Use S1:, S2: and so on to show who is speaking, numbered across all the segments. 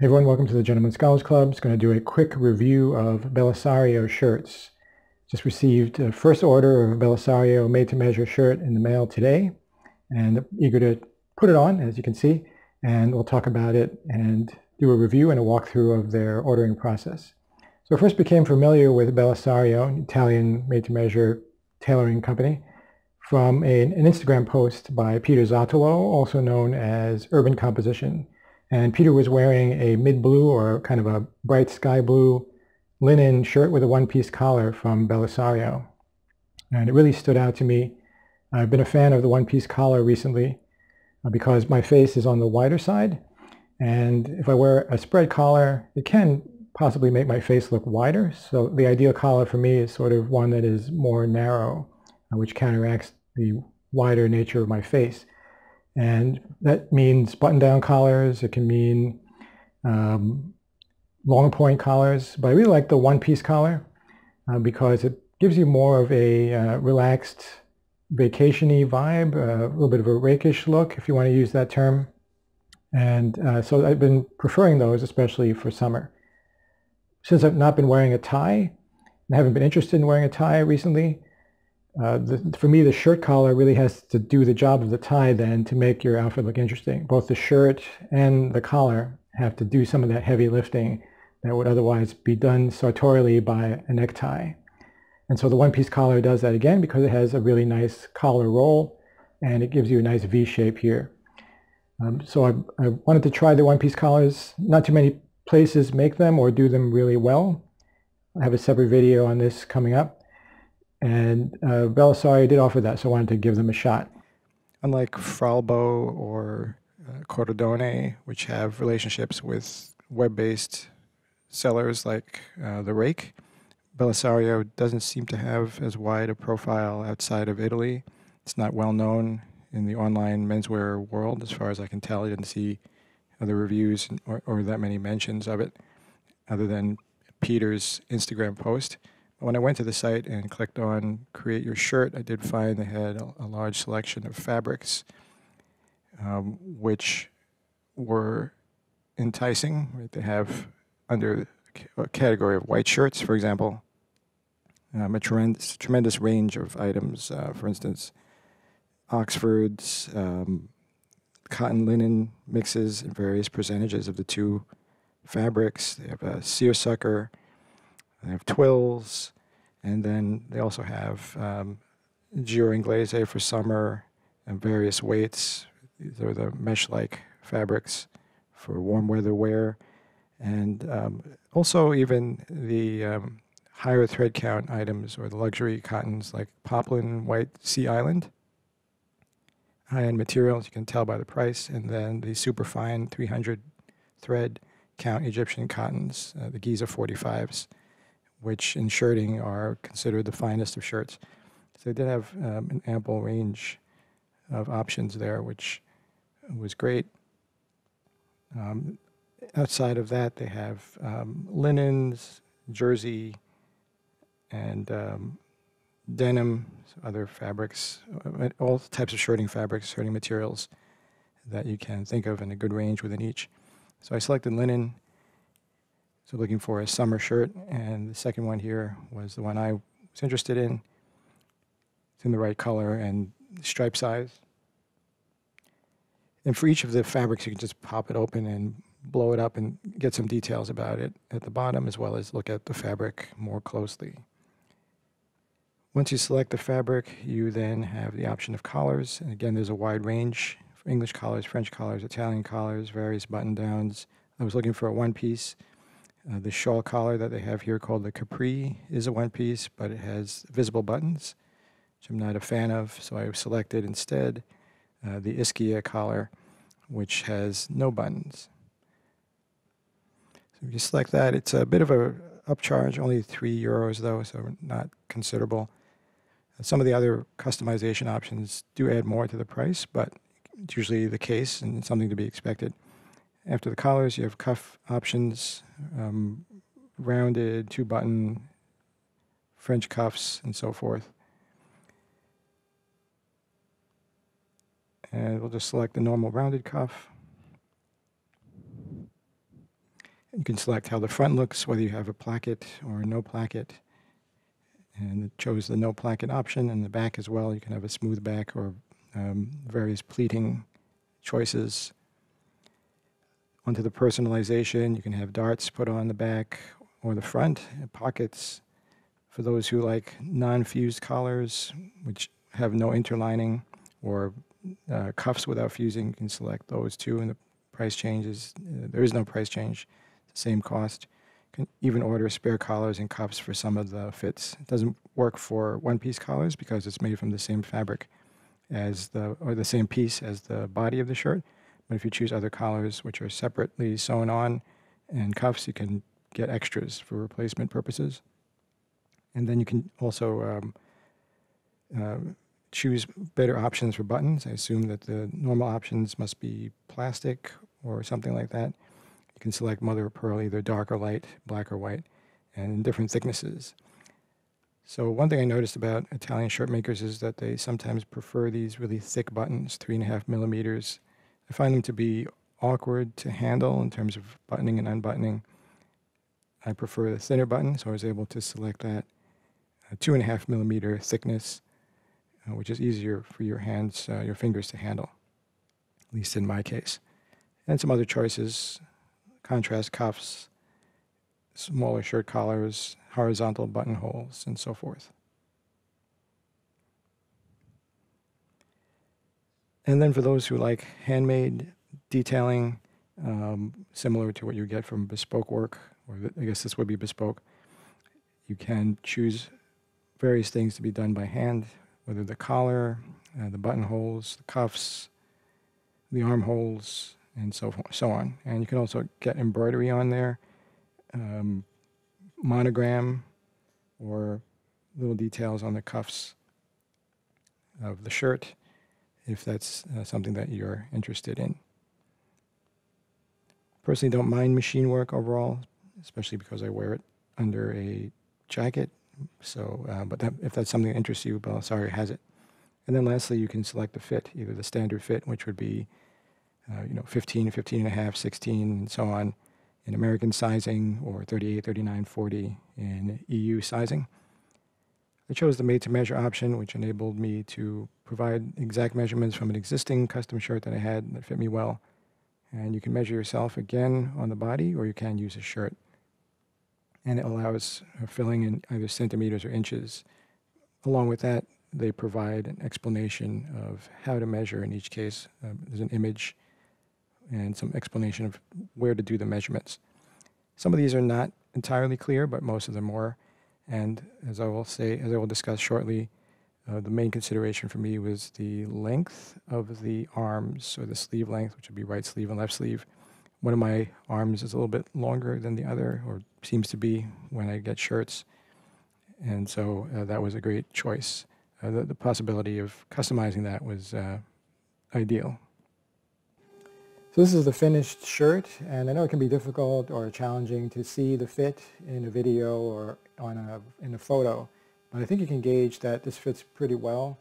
S1: Hey everyone, welcome to the Gentlemen Scholars Club. It's going to do a quick review of Belisario shirts. Just received a first order of a Belisario made-to-measure shirt in the mail today and eager to put it on, as you can see, and we'll talk about it and do a review and a walkthrough of their ordering process. So I first became familiar with Belisario, an Italian made-to-measure tailoring company, from a, an Instagram post by Peter Zottolo, also known as Urban Composition. And Peter was wearing a mid-blue or kind of a bright sky blue linen shirt with a one-piece collar from Belisario. And it really stood out to me. I've been a fan of the one-piece collar recently uh, because my face is on the wider side. And if I wear a spread collar, it can possibly make my face look wider. So the ideal collar for me is sort of one that is more narrow, uh, which counteracts the wider nature of my face. And that means button-down collars. It can mean um, long point collars. But I really like the one-piece collar uh, because it gives you more of a uh, relaxed, vacationy vibe, uh, a little bit of a rakish look, if you want to use that term. And uh, so I've been preferring those, especially for summer. Since I've not been wearing a tie, and haven't been interested in wearing a tie recently, uh, the, for me, the shirt collar really has to do the job of the tie then to make your outfit look interesting. Both the shirt and the collar have to do some of that heavy lifting that would otherwise be done sartorially by a necktie. And so the one-piece collar does that again because it has a really nice collar roll and it gives you a nice V shape here. Um, so I, I wanted to try the one-piece collars. Not too many places make them or do them really well. I have a separate video on this coming up. And uh, Belisario did offer that, so I wanted to give them a shot.
S2: Unlike Fralbo or uh, Cordone, which have relationships with web-based sellers like uh, The Rake, Belisario doesn't seem to have as wide a profile outside of Italy. It's not well known in the online menswear world, as far as I can tell. I didn't see other reviews or, or that many mentions of it, other than Peter's Instagram post. When I went to the site and clicked on create your shirt, I did find they had a, a large selection of fabrics, um, which were enticing. Right? They have under a category of white shirts, for example, um, a tremendous, tremendous range of items. Uh, for instance, Oxfords, um, cotton linen mixes in various percentages of the two fabrics. They have a seersucker, they have twills, and then they also have um, for summer and various weights. These are the mesh-like fabrics for warm weather wear. And um, also even the um, higher thread count items or the luxury cottons like poplin white sea island. High-end materials, you can tell by the price. And then the super fine 300 thread count Egyptian cottons, uh, the Giza 45s which in shirting are considered the finest of shirts. So they did have um, an ample range of options there, which was great. Um, outside of that, they have um, linens, jersey, and um, denim, other fabrics, uh, all types of shirting fabrics, shirting materials that you can think of in a good range within each. So I selected linen so looking for a summer shirt, and the second one here was the one I was interested in. It's in the right color and stripe size. And for each of the fabrics, you can just pop it open and blow it up and get some details about it at the bottom, as well as look at the fabric more closely. Once you select the fabric, you then have the option of collars. And again, there's a wide range English collars, French collars, Italian collars, various button downs. I was looking for a one piece. Uh, the shawl collar that they have here called the Capri is a one piece, but it has visible buttons, which I'm not a fan of, so I selected instead uh, the Ischia collar, which has no buttons. So if you select that, it's a bit of a upcharge, only three euros though, so not considerable. Some of the other customization options do add more to the price, but it's usually the case and something to be expected. After the collars, you have cuff options, um, rounded, two button, French cuffs, and so forth. And we'll just select the normal rounded cuff. You can select how the front looks, whether you have a placket or no placket. And it chose the no placket option and the back as well. You can have a smooth back or um, various pleating choices. Onto the personalization, you can have darts put on the back or the front, pockets for those who like non-fused collars, which have no interlining, or uh, cuffs without fusing, you can select those too, and the price changes. Uh, there is no price change, the same cost. You can even order spare collars and cuffs for some of the fits. It doesn't work for one-piece collars because it's made from the same fabric as the, or the same piece as the body of the shirt. But if you choose other collars, which are separately sewn on, and cuffs, you can get extras for replacement purposes. And then you can also um, uh, choose better options for buttons. I assume that the normal options must be plastic or something like that. You can select mother of pearl, either dark or light, black or white, and different thicknesses. So one thing I noticed about Italian shirt makers is that they sometimes prefer these really thick buttons, three and a half millimeters. I find them to be awkward to handle in terms of buttoning and unbuttoning. I prefer the thinner button, so I was able to select that a two and a half millimeter thickness, uh, which is easier for your hands, uh, your fingers to handle, at least in my case. And some other choices, contrast cuffs, smaller shirt collars, horizontal buttonholes, and so forth. And then for those who like handmade detailing, um, similar to what you get from bespoke work, or I guess this would be bespoke, you can choose various things to be done by hand, whether the collar, uh, the buttonholes, the cuffs, the armholes, and so, so on. And you can also get embroidery on there, um, monogram, or little details on the cuffs of the shirt if that's uh, something that you're interested in. Personally, don't mind machine work overall, especially because I wear it under a jacket. So, uh, but that, if that's something that interests you, Belisario has it. And then lastly, you can select the fit, either the standard fit, which would be, uh, you know, 15, 15 and a half, 16, and so on in American sizing, or 38, 39, 40 in EU sizing. I chose the made to measure option, which enabled me to provide exact measurements from an existing custom shirt that I had that fit me well. And you can measure yourself again on the body, or you can use a shirt and it allows filling in either centimeters or inches. Along with that, they provide an explanation of how to measure in each case. Um, there's an image and some explanation of where to do the measurements. Some of these are not entirely clear, but most of them are. And as I will say, as I will discuss shortly, uh, the main consideration for me was the length of the arms, or the sleeve length, which would be right sleeve and left sleeve. One of my arms is a little bit longer than the other, or seems to be when I get shirts. And so uh, that was a great choice. Uh, the, the, possibility of customizing that was uh, ideal.
S1: So this is the finished shirt, and I know it can be difficult or challenging to see the fit in a video or on a, in a photo, but I think you can gauge that this fits pretty well.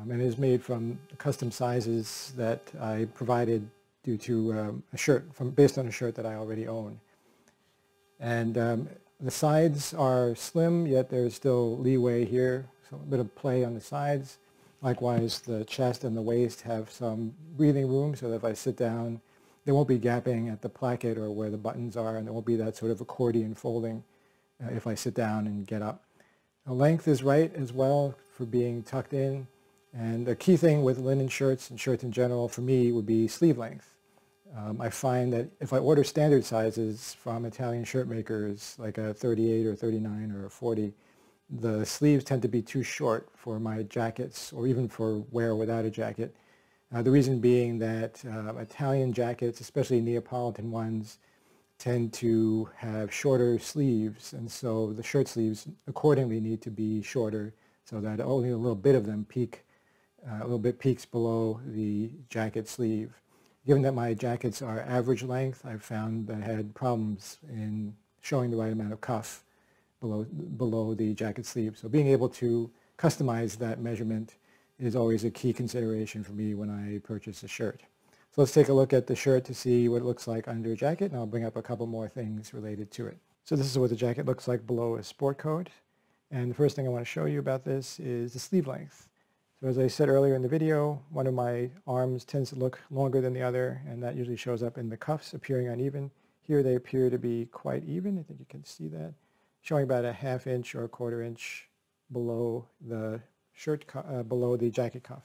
S1: Um, and is made from custom sizes that I provided due to um, a shirt, from, based on a shirt that I already own. And um, the sides are slim, yet there's still leeway here, so a bit of play on the sides. Likewise, the chest and the waist have some breathing room so that if I sit down, there won't be gapping at the placket or where the buttons are, and there won't be that sort of accordion folding uh, if I sit down and get up. Length is right as well for being tucked in. And the key thing with linen shirts and shirts in general for me would be sleeve length. Um, I find that if I order standard sizes from Italian shirt makers, like a 38 or 39 or a 40, the sleeves tend to be too short for my jackets or even for wear without a jacket. Uh, the reason being that uh, Italian jackets, especially Neapolitan ones, tend to have shorter sleeves and so the shirt sleeves accordingly need to be shorter so that only a little bit of them peak, uh, a little bit peaks below the jacket sleeve given that my jackets are average length, I've found that I had problems in showing the right amount of cuff below, below the jacket sleeve. So being able to customize that measurement is always a key consideration for me when I purchase a shirt. So let's take a look at the shirt to see what it looks like under a jacket, and I'll bring up a couple more things related to it. So this is what the jacket looks like below a sport coat. And the first thing I want to show you about this is the sleeve length. So as I said earlier in the video, one of my arms tends to look longer than the other, and that usually shows up in the cuffs appearing uneven. Here they appear to be quite even. I think you can see that, showing about a half inch or a quarter inch below the shirt, uh, below the jacket cuff.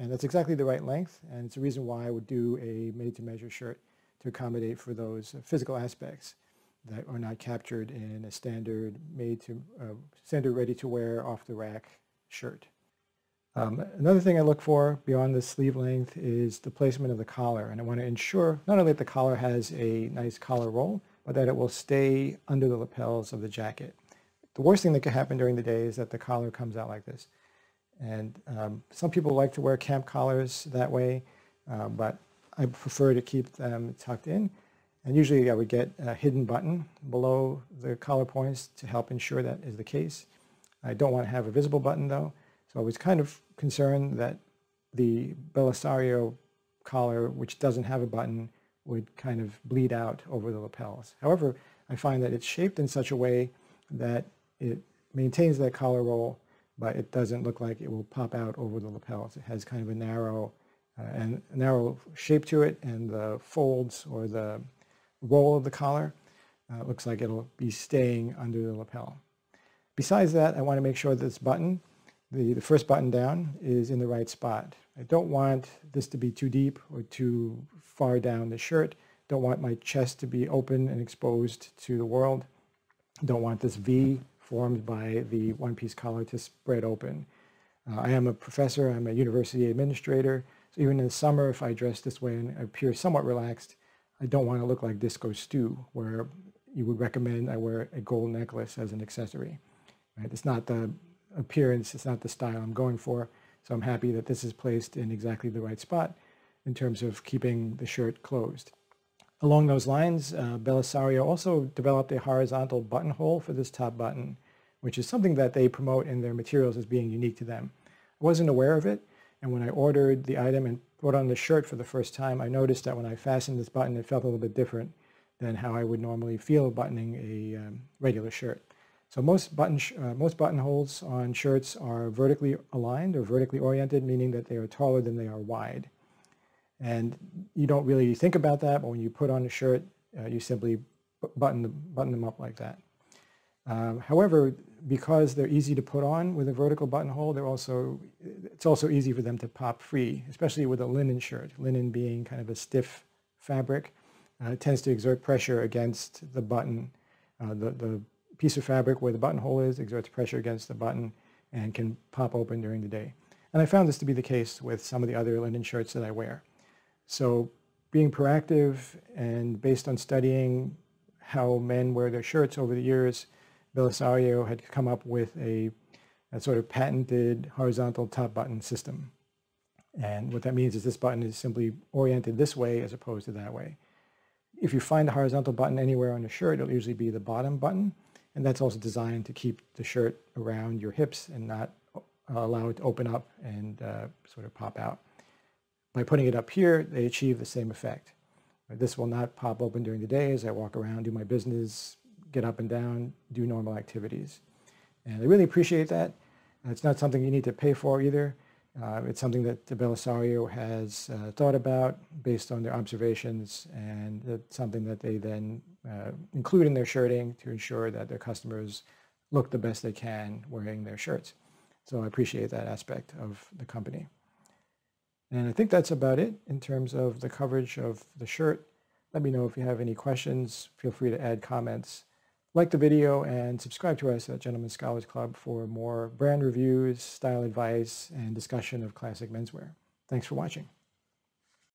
S1: And that's exactly the right length, and it's the reason why I would do a made-to-measure shirt to accommodate for those physical aspects that are not captured in a standard made to uh, standard ready-to-wear off-the-rack shirt. Um, another thing I look for beyond the sleeve length is the placement of the collar, and I want to ensure not only that the collar has a nice collar roll, but that it will stay under the lapels of the jacket. The worst thing that could happen during the day is that the collar comes out like this. And um, some people like to wear camp collars that way, uh, but I prefer to keep them tucked in. And usually I would get a hidden button below the collar points to help ensure that is the case. I don't want to have a visible button though, so I was kind of concerned that the Belisario collar, which doesn't have a button, would kind of bleed out over the lapels. However, I find that it's shaped in such a way that it maintains that collar roll but it doesn't look like it will pop out over the lapels. It has kind of a narrow uh, and narrow shape to it, and the folds or the roll of the collar uh, looks like it'll be staying under the lapel. Besides that, I want to make sure this button, the, the first button down, is in the right spot. I don't want this to be too deep or too far down the shirt. Don't want my chest to be open and exposed to the world. Don't want this V formed by the one-piece collar to spread open. Uh, I am a professor, I'm a university administrator, so even in the summer, if I dress this way and appear somewhat relaxed, I don't want to look like Disco Stew, where you would recommend I wear a gold necklace as an accessory. Right? It's not the appearance, it's not the style I'm going for, so I'm happy that this is placed in exactly the right spot in terms of keeping the shirt closed. Along those lines, uh, Belisario also developed a horizontal buttonhole for this top button, which is something that they promote in their materials as being unique to them. I wasn't aware of it, and when I ordered the item and put on the shirt for the first time, I noticed that when I fastened this button, it felt a little bit different than how I would normally feel buttoning a um, regular shirt. So most button uh, most buttonholes on shirts are vertically aligned or vertically oriented, meaning that they are taller than they are wide. And you don't really think about that, but when you put on a shirt, uh, you simply button, the, button them up like that. Um, however, because they're easy to put on with a vertical buttonhole, they're also, it's also easy for them to pop free, especially with a linen shirt. Linen being kind of a stiff fabric, uh, tends to exert pressure against the button. Uh, the, the piece of fabric where the buttonhole is exerts pressure against the button and can pop open during the day. And I found this to be the case with some of the other linen shirts that I wear. So being proactive and based on studying how men wear their shirts over the years, Belisario had come up with a, a sort of patented horizontal top button system. And what that means is this button is simply oriented this way as opposed to that way. If you find a horizontal button anywhere on a shirt, it'll usually be the bottom button. And that's also designed to keep the shirt around your hips and not allow it to open up and uh, sort of pop out. By putting it up here, they achieve the same effect. This will not pop open during the day as I walk around, do my business, get up and down, do normal activities. And I really appreciate that. It's not something you need to pay for either. Uh, it's something that the Belisario has uh, thought about based on their observations, and it's something that they then uh, include in their shirting to ensure that their customers look the best they can wearing their shirts. So I appreciate that aspect of the company. And I think that's about it in terms of the coverage of the shirt. Let me know if you have any questions. Feel free to add comments. Like the video and subscribe to us at Gentlemen Scholars Club for more brand reviews, style advice, and discussion of classic menswear. Thanks for watching.